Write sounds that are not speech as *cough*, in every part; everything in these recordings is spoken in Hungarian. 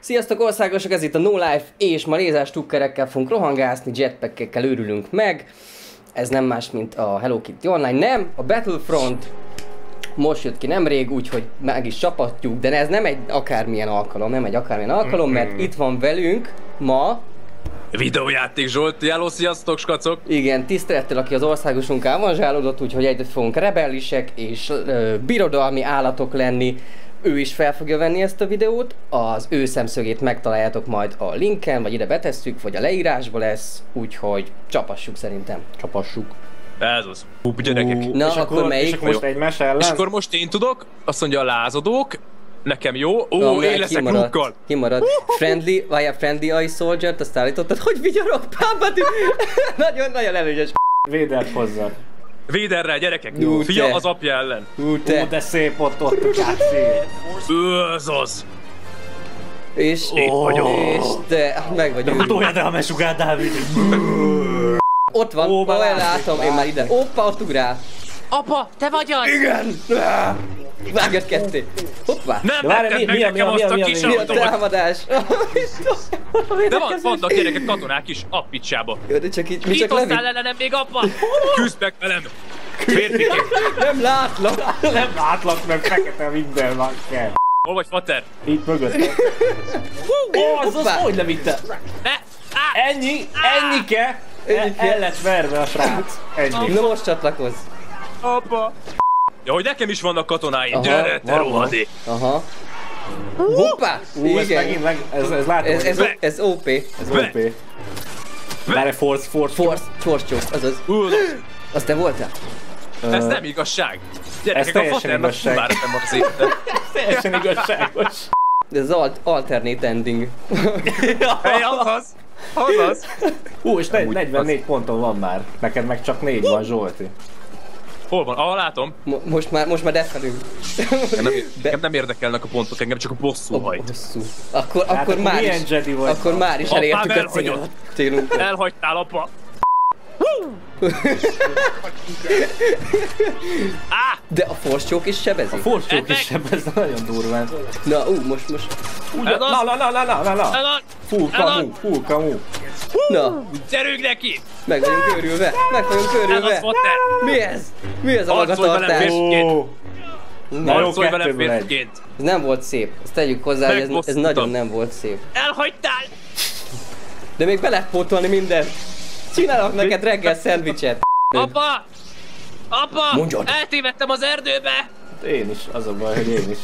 Sziasztok országosok, ez itt a No Life, és ma lézás tukkerekkel fogunk rohangászni, jetpackekkel őrülünk meg. Ez nem más, mint a Hello Kitty Online, nem, a Battlefront most jött ki nemrég, úgyhogy meg is csapatjuk, de ez nem egy akármilyen alkalom, nem egy akármilyen alkalom, mert itt van velünk ma, Videójáték Zsolt, jáló, sziasztok, skacok! igen, tisztelettel, aki az országosunk avanzsálódott, úgyhogy együtt fogunk rebellisek és ö, birodalmi állatok lenni. Ő is fel fogja venni ezt a videót, az ő szemszögét megtaláljátok majd a linken, vagy ide betesszük, vagy a leírásba lesz, úgyhogy csapassuk szerintem. Csapassuk. Ez az. Hú, gyerekek. Na, és akkor, melyik? És akkor most egymás ellen? És akkor most én tudok, azt mondja a lázadók, nekem jó, ó, Amely én leszek kimaradt, Lukkal. Kimaradt. Friendly, vagy a Friendly Eye Soldier-t, azt állítottad, hogy vigyorog, pámpati. *laughs* nagyon, nagyon előnyös. Védelt hozzá. Véderrel, gyerekek, Ú, fia te. az apja ellen. Ú, te. de szép ott ott a. Ez az. És, Itt vagyok. és te, meg vagyunk. Toljad el a mesugát, Dávid! Ott van, Ó, már látom, én már ide. Oppa, ott ugrál. Apa, te vagy az? Igen! Vágod ketté. Hoppá. Nem De várj, neked mi- nekem azt a kis mi a- Mi a autót. támadás? *laughs* De van, vannak gyerekek katonák is, a picsába. Jó, de csak így, mi csak levitt. ellenem még, apa? *laughs* Küzd meg velem. Férfiként. Nem látlak. Nem látlak, mert fekete minden van kell. Hol vagy, Fater? Itt mögött. Ó, az az hogy levitte? Ne! Ennyi, ennyike. El, Ennyike. el lett verve a srác. Ennyi. Na most csatlakozz. Apa. Ja, hogy nekem is vannak katonáim. Gyere, te rohadék. Aha. Hoppá! Ú, ez megint Igen. meg, ez, ez látom, Ez, ez, ez OP. ez OP. Várj, force, force. Force, force choke, azaz. Az te voltál? Ez nem igazság. Gyerekek, a teljesen Faternak igazság. kurvára nem az. *laughs* Teljesen igazságos. Ez az alt alternate ending. *laughs* Hely, azaz. Azaz. Ú, és ne- Amúgy 44 ponton van már. Neked meg csak 4 van, Zsolti. Hol van? Ah, látom. Mo- most már, most már defelünk. Engem nem, *laughs* engem nem érdekelnek a pontok, engem csak a bosszú hajt. Hosszú. Akkor, Hát akkor már is, Jedi vagy? akkor már is elértük a cél- célunkat. Elhagytál, apa. *laughs* De a force choke is sebezi? Force choke Ennek- is sebez nagyon durván. Na, ú, most, most. Az! Na, na, na, na, na, na, na. Ez az! Full Ez Na, Gyerünk neki! meg vagyunk őrülve, meg vagyunk őrülve. Mi ez? Mi ez a magatartás? Harcolj velem férfiként! Ez nem volt szép. Ezt tegyük hozzá, hogy ez, ez nagyon nem volt szép. Elhagytál! De még be lehet pótolni mindent. Csinálok neked reggel szendvicset. Apa! Apa! Mondjad. Eltévedtem az erdőbe! Én is, az a baj, hogy én is.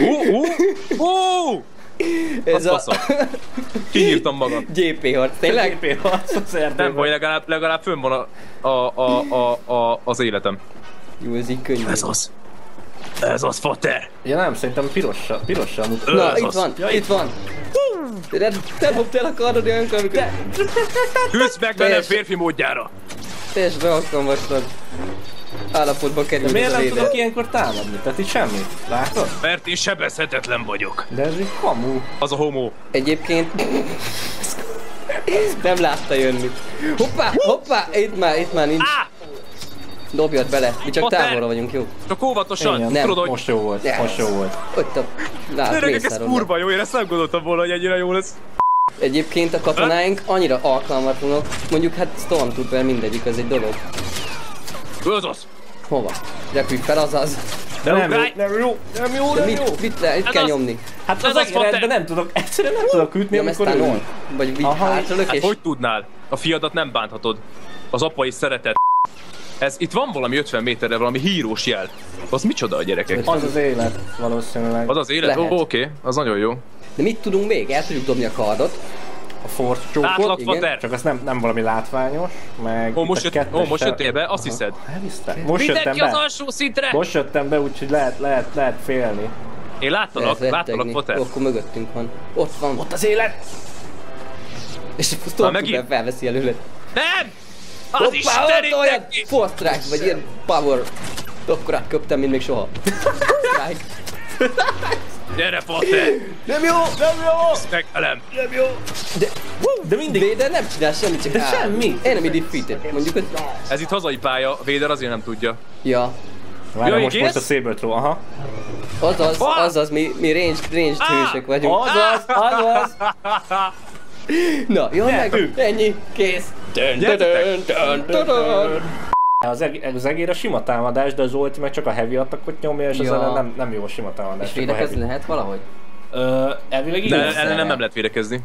Ú, ú, ú! Ez a Faszom. Kinyírtam magam. GP harc. Tényleg? Tényleg? harc az erdőben. Nem baj, legalább, legalább fönn van a, a, a, a, a, az életem. Jó, ez így könnyű. Ez az. Ez az, Fater! Ja nem, szerintem pirossal, pirossal mutat. Na, Ez itt az. van, Ja, itt van. Te, te dobtál a kardod olyankor, amikor Küzd meg velem Teljes- férfi módjára! teljesen alkalmatlan állapotba került De miért nem tudok ilyenkor támadni? Tehát itt semmit. Látod? Mert én sebezhetetlen vagyok. De ez így kamu. Az a homó. Egyébként nem látta jönni. Hoppá, hoppá, itt már, itt már nincs. Á! Dobjad bele, mi csak távolra vagyunk, jó? Csak óvatosan. Igen, Nem. Tudod, hogy... Most jó volt, Yes. most jó volt. Ott a lát, Gyerekek, ez kurva jó, én ezt nem gondoltam volna, hogy ennyire jó lesz. Egyébként a katonáink annyira alkalmatlanok, mondjuk hát Stormtrooper mindegyik, az egy dolog. Az. Hova? Repülj fel, azaz. De nem jó, nem jó, nem jó, nem jó. Mit, mit, le, mit Ez kell az- nyomni? Hát Ez az az fater. nem tudok, egyszerűen nem tudok ütni, Nem amikor ül. Vagy Aha. hátralök Hát és... hogy tudnál? A fiadat nem bánthatod. Az apa is szeretett. Ez itt van valami 50 méterre valami hírós jel. Az micsoda a gyerekek? Az az élet valószínűleg. Az az élet? Ó, oké, az nagyon jó. De mit tudunk még? El tudjuk dobni a kardot. A force csókot. Igen. fater. Csak az nem, nem valami látványos, meg... Ó, itt most, jött, kettessel- ó, most jöttél be, azt Aha. hiszed. Elvisztek. Most jöttem Mindenki az be. alsó szintre! Most jöttem be, úgyhogy lehet, lehet, lehet félni. Én láttalak, Lehet láttalak. Potter. Ó, Akkor mögöttünk van. Ott van. Ott az élet! És a Stormtrooper felveszi előle. Nem! Az Hoppá, ott Istenit olyan Strike, vagy ilyen Power. Akkor átköptem, mint még soha. *laughs* Strike. Gyere, Pater! Nem jó! Nem jó! Megfelem! De mindig... Vader nem csinál semmit, csak De áll. semmi. Enemy defeated. Mondjuk, hogy... Ez itt hazai pálya, Vader azért nem tudja. Ja. Várj, most, most a? Saber Throw, aha. Azaz, Ah! azaz, mi, mi range, range Ah! hősök vagyunk. Azaz, azaz. *laughs* Na, jó meg, ennyi, kész. Dön, dön, Gyertek. dön, dön, dön. Az, eg- az egér a sima támadás, de az Ulti meg csak a heavy attackot nyomja, és Ja. az nem, nem jó a sima támadás, És csak a védekezni heavy. lehet valahogy? Ö, elvileg De ellen nem, nem lehet védekezni.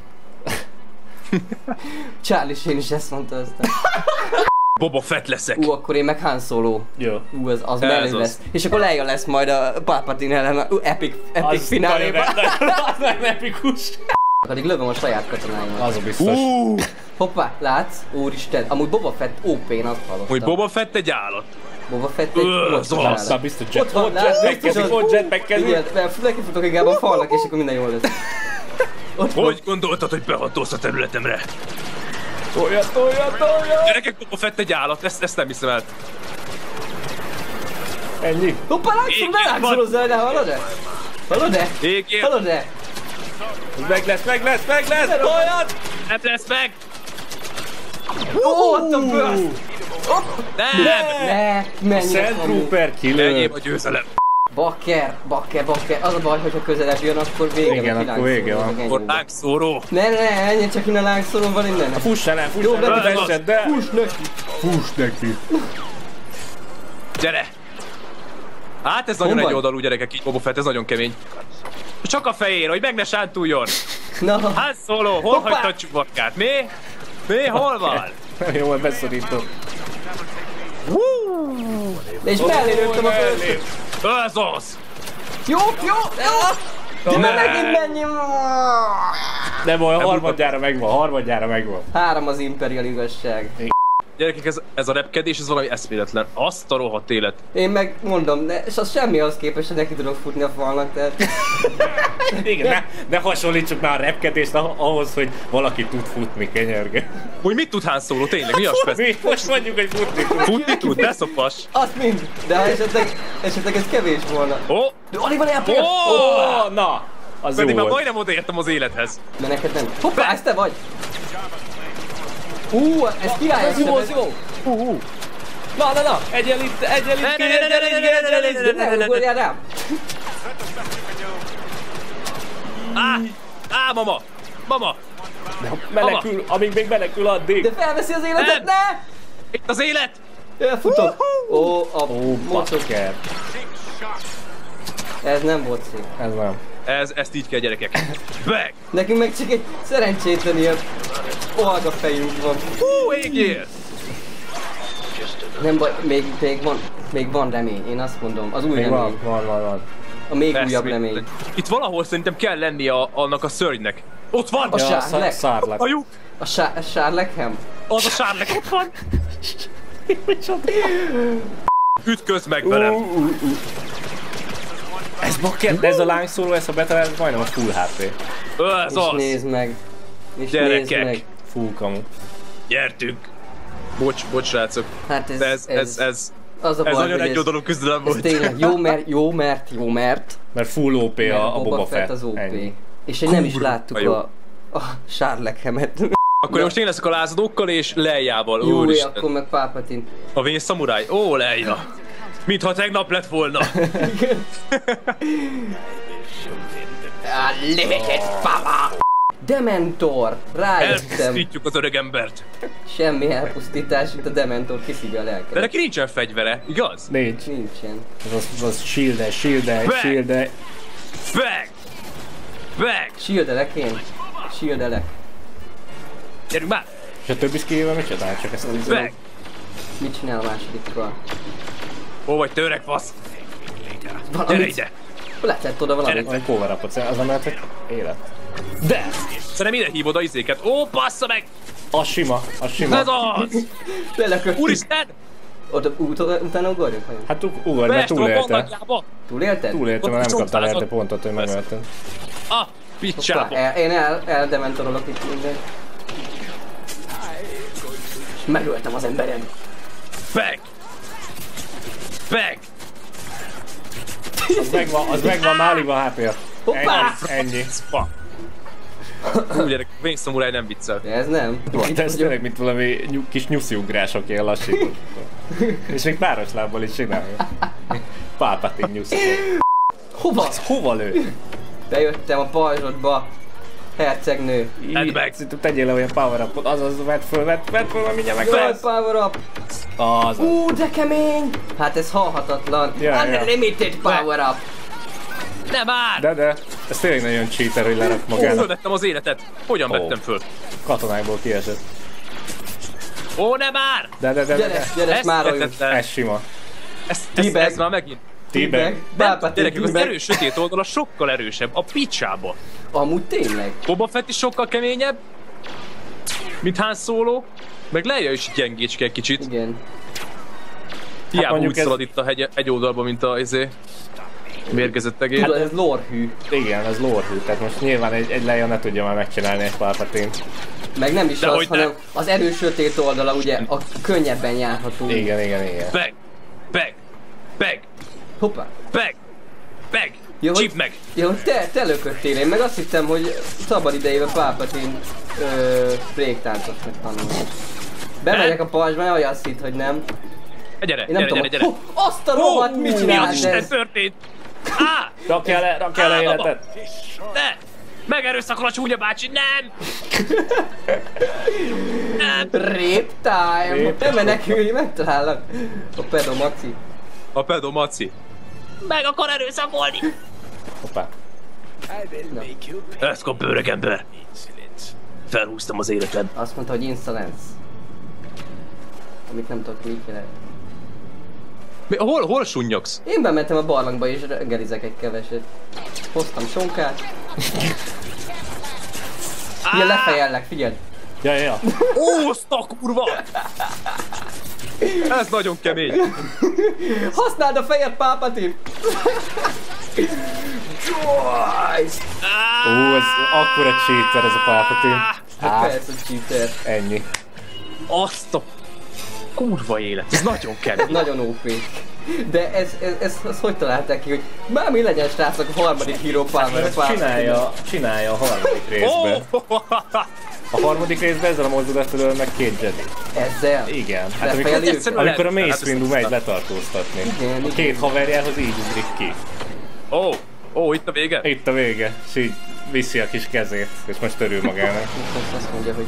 *laughs* Charlie Sheen is ezt mondta aztán. *laughs* Boba Fett leszek. Ú, akkor én meg Han Solo. Jó. Ú, az, az Ez az. lesz. És akkor Leia lesz majd a Palpatine ellen ú, epic, epic. Az *laughs* nem epikus. Addig lövöm a saját katonáimat. Az a biztos. Ú, Hoppá, látsz? Úristen, amúgy Boba Fett OP-n azt hallottam. hogy Boba Fett egy állat. Boba Fett egy monster állat. Biztos Ott jet. van, Ott látsz? jetpackezik, Biztos. ott jetpackezik. Igen, mert nekifutok inkább a falnak, és akkor minden jól lesz. Ott van. Hogy gondoltad, hogy behatolsz a területemre? Tolja, tolja, tolja. Gyerekek, Boba Fett egy állat, ezt, ezt nem hiszem el. Ennyi. Hoppá, látszom, ne látszolozzál, de hallod-e? Hallod-e? Égjél, Hallod-e? Meg lesz, meg lesz, meg lesz. Toljad. nem lesz meg! Ó, ott a burst! Nem! Ne, menj Sand Trooper killer. Enyém a győzelem. Bakker, bakker, bakker. Az a baj, hogyha közelebb jön, akkor vége Igen, van, akkor vége van. Akkor lángszóró. Ne, ne, ennyi csak innen lángszóron van innen. Fussa le, fussa Jó, le, de- veszed, de... Fuss neki! Fuss neki. Gyere! Hát ez nagyon egy oldalú gyerekek, így Boba Fett, ez nagyon kemény. Csak a fejére, hogy meg ne sántuljon. *laughs* Na, Hát szóló, hol Hoppá! hagyta a csubakát? Mi? Mi? Hol van? *laughs* Jó, beszorítom. és mellé lőttem a föld. Ez az! Jó, jó, jó! Na megint mennyi? Nem baj, a harmadjára megvan, a harmadjára megvan. Három az imperial igazság. Gyerekek, ez, ez a repkedés, ez valami eszméletlen. Azt a rohadt élet. Én meg mondom, ne, és az semmi az képest, hogy neki tudok futni a falnak, tehát... *laughs* Igen, ne, ne hasonlítsuk már a repkedést ah- ahhoz, hogy valaki tud futni, kenyerge. Hogy mit tud Han Solo tényleg? Mi a spesz? Mi most mondjuk, hogy futni tud. Futni tud, ne szopas. Azt mind, de ha esetleg, esetleg ez kevés volna. Ó, De alig van elpér! Ó! Ó, na! Az pedig már majdnem odaértem az élethez. De neked nem. Hoppá, ez te vagy! Hú, ezt király! Ez jó, ez jó! Hú, hú! Na, na, na! Egyenlít, egyenlít, egyenlít, egyenlít, egyenlít, egyenlít, rám! Á! Á, mama! Mama! Menekül, amíg még menekül addig! De felveszi az életet, ne! Itt az élet! Elfutok! Ó, a mocoker! Ez nem volt szép. Ez nem. Ez, ezt így kell gyerekek. Beg! Nekünk meg csak egy szerencsétlen ilyen olga fejünk van. Hú, égjél! Nem baj, még, még van, még van remény, én azt mondom. Az új Még remény. van, van, van, van. A még Persze, újabb remény. Itt valahol szerintem kell lennie a, annak a szörnynek. Ott van! A Ja, sár- szá- leg- szárlak. A lyuk! A Sá- a Sárlekham? Az a sárlek ott van! Ütköz meg velem! Ez bakker, de ez a lángszóró, ez a betele, ez majdnem a full HP. Ez És az! nézd meg. És Gyerekek. nézd meg. Full kamu. Nyertünk! Bocs, bocs srácok. Hát ez, De ez, ez, ez, az a ez baj, nagyon egy oldalú küzdelem ez volt. tényleg jó, mert, jó, mert, jó, mert, Mert full OP mert a, a Boba Fett. az OP. Ennyi. És hogy nem is láttuk jó. a, a Sárlekhemet. Akkor most én leszek a lázadókkal és Lejjával. Jó, Úristen. akkor meg Palpatine. A vén szamuráj. Ó, Leja. Mintha tegnap lett volna. Limited *laughs* power! Dementor! Rájöttem. Elpusztítjuk az öreg embert. Semmi elpusztítás, itt a Dementor kiszívja a De lelket. neki nincsen fegyvere, igaz? Nincs. Nincsen. Az, az, az shield shield Bang! shield Bang! Bang! Shieldelek én. Shieldelek. Gyerünk már! És a többi skill mit csinál? Csak ezt Nem a... tudom, Bang! mit csinál a másodikkal. Ó, vagy törek fasz! Gyere ide! Letett oda valamit. Gyere. Egy power upot, az nem lehet, hogy élet. De! Szerintem ide hívod a izéket. Ó, bassza meg! A sima, a sima. Ez az! Lelököttük. Úristen! Oda, ut- utána ugorjunk? Hát ug- ugorj, mert túlélte. Túlélted? Túlélte, mert nem kaptál érte pontot, hogy Persze. megölted. Ah, picsába! el, én el, eldementorolok itt minden. Megöltem az emberem. Bang! Bang! Az megvan, az megvan, van HP-ja. Hoppá! Ennyi. Fa. Hú, gyerek, Wayne Samurai nem viccel. Ez nem. Volt ez tényleg, mint valami nyug, kis nyusziugrások ilyen lassított. És még páros lábbal is csinálja. Pálpatin nyuszi. Hova? Hova lő? Bejöttem a pajzsodba. Hercegnő. Edd meg! Tegyél le olyan power upot, azaz vedd föl, vedd, vedd föl, mert mindjárt meg lesz. power up. Az. Ú, de kemény! Hát ez halhatatlan. Ja. Unlimited power up. Nem már! De, de, ez tényleg nagyon cheater, hogy lerak Ó, magának. fölvettem az életet. Hogyan Ó. vettem föl? Katonákból kiesett. Ó, nem már! De, de, de, de, Gyere, de. gyere, Ezt smároljunk. vetettem. Ez sima. Ez, ez, T-bag. ez már megint. T-bag. Gyerekek, az erős sötét oldala sokkal erősebb. A picsába. Amúgy tényleg. Boba Fett is sokkal keményebb, mint Han Solo, meg Leia is gyengécske egy kicsit. Igen. Hiába mondjuk úgy ez- szalad itt a hegy, egy oldalba, mint a izé, mérgezett egész. Tudod, ez lorhű. Igen, ez lórhű, tehát most nyilván egy, egy Leia ne tudja már megcsinálni egy Palpatine-t. Meg nem is De az, hogy ne. hanem az erős sötét oldala ugye a könnyebben járható. Igen, igen, igen. Beg! Beg! Beg! Hoppá. Beg! Beg! Ja, hogy- Csíp meg! Ja, hogy te, te lököttél, én meg azt hittem, hogy szabad idejében Palpatine ö, breaktáncot megtanulni. Bemegyek a pajzsba, jaj, azt hitt, hogy nem. Gyere, Én nem gyere, tudom, gyere, gyere! Hú, azt a rohadt, mit Mi az csinált Isten történt? Á! Rakjál le, rakjál le Á, életet! Ne! Megerőszakol a csúnya bácsi, nem! nem! Rape time! Nem menekülj, megtalállak. A pedomaci. A pedomaci. Meg akar erőszakolni! Hoppá. Ezt kap ember! Felhúztam az életed. Azt mondta, hogy insolence. Amit nem tudok, mi kéne. Mi, hol, hol sunnyogsz? Én bementem a barlangba és reggelizek egy keveset. Hoztam sonkát. Figyelj, lefejellek, figyeld. Ja, ja, ja. Ó, azt a kurva! Ez nagyon kemény. Használd a fejed! Joyce! Ó, ez akkora cheater ez a Palpatine. Hát persze, cheater. Ennyi. Azt a kurva élet. Ez nagyon kemény. *laughs* Nagyon OP. De ez, ez, ez, ez, hogy találták ki, hogy már mi legyen srácok a harmadik Hero Power csinálja, csinálja a harmadik részben. Ó, A harmadik részben ezzel a mozdulattal öl meg két Jedi. Ezzel. Igen. Hát amikor, őket. amikor a Mace hát Windu ezt- megy letartóztatni. Igen, A két haverjához így ugrik ki. Ó, ó, itt a vége? Itt a vége, és így viszi a kis kezét, és most örül magának. Azt mondja, hogy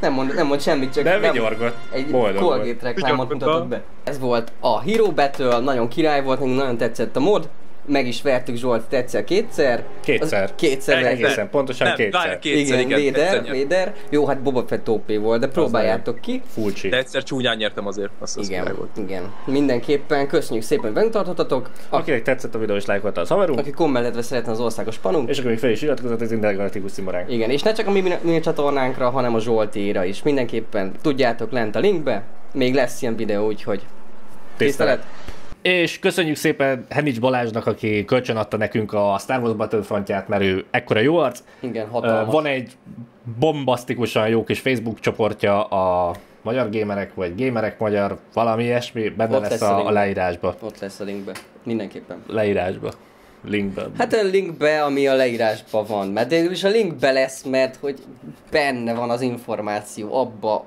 nem mond, nem mond semmit, csak De nem, vigyorgott, egy boldog. Colgate reklámot mutatott be. Ez volt a Hero Battle, nagyon király volt, nekünk nagyon tetszett a mod. Meg is vertük Zsolt tetszett kétszer. Kétszer. Az kétszer. Egészen pontosan Nem, kétszer. várj, kétszer, igen, igen. Vader, egyszer. Vader. Jó, hát Boba Fett OP volt, de próbáljátok ki. Cheat. De egyszer csúnyán nyertem azért. Azt az Igen, volt. igen. Mindenképpen köszönjük szépen, hogy velünk tartottatok. Aki, Akinek tetszett a videó és lájkolta az haverunk, aki kommentetve szeretne az országos panunk. és akkor még fel is iratkozott az Intergalacticus Cimoránk. Igen, és ne csak a mi, mi csatornánkra, hanem a Zsoltéra is. Mindenképpen tudjátok lent a linkbe. Még lesz ilyen videó, úgyhogy tisztelet. És köszönjük szépen Henics Balázsnak, aki kölcsön adta nekünk a Star Wars Battlefrontját, mert ő ekkora jó arc. Igen, hatalmas. Van egy bombasztikusan jó kis Facebook csoportja a magyar gémerek, vagy gémerek magyar, valami ilyesmi, benne Ott lesz, lesz a a, leírásba. Ott lesz a linkbe. Mindenképpen. Leírásba. Linkben. Hát a linkbe, ami a leírásban van. Mert is a linkbe lesz, mert hogy benne van az információ abba